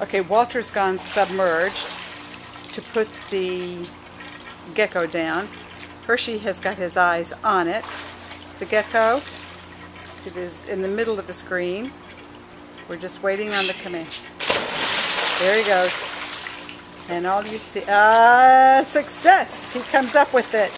Okay, Walter's gone submerged to put the gecko down. Hershey has got his eyes on it. The gecko, it is in the middle of the screen. We're just waiting on the command. There he goes. And all you see, ah, success! He comes up with it.